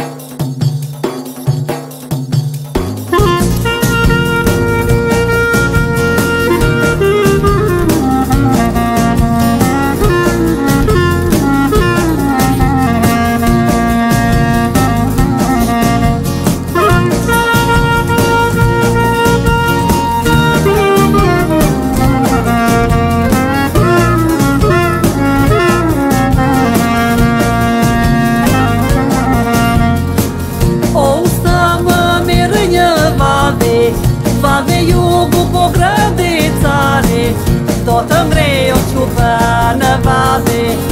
Thank you. Në kërëndit të arit Do të mbrej u qupën Në vazit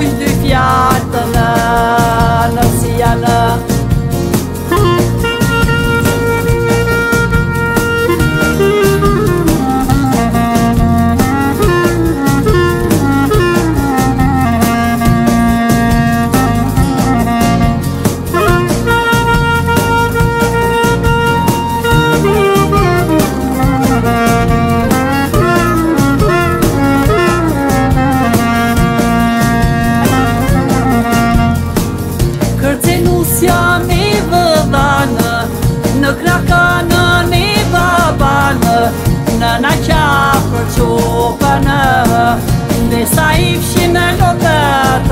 we në qafë për qopën Dhe sa në lotët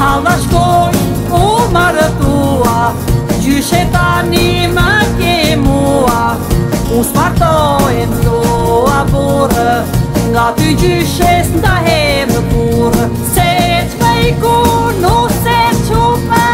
Halla shkoj u marë tua tani më ke mua U spartoj më burë Nga ty gjyshe së ndahem në kurë Se të fejku në se të qopën